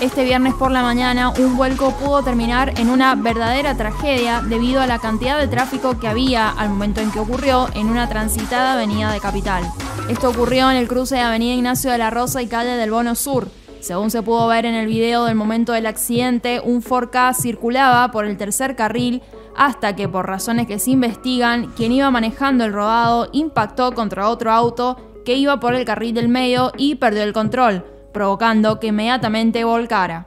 Este viernes por la mañana, un vuelco pudo terminar en una verdadera tragedia debido a la cantidad de tráfico que había al momento en que ocurrió en una transitada avenida de Capital. Esto ocurrió en el cruce de Avenida Ignacio de la Rosa y calle del Bono Sur. Según se pudo ver en el video del momento del accidente, un Ford K circulaba por el tercer carril hasta que por razones que se investigan, quien iba manejando el rodado impactó contra otro auto que iba por el carril del medio y perdió el control provocando que inmediatamente volcara.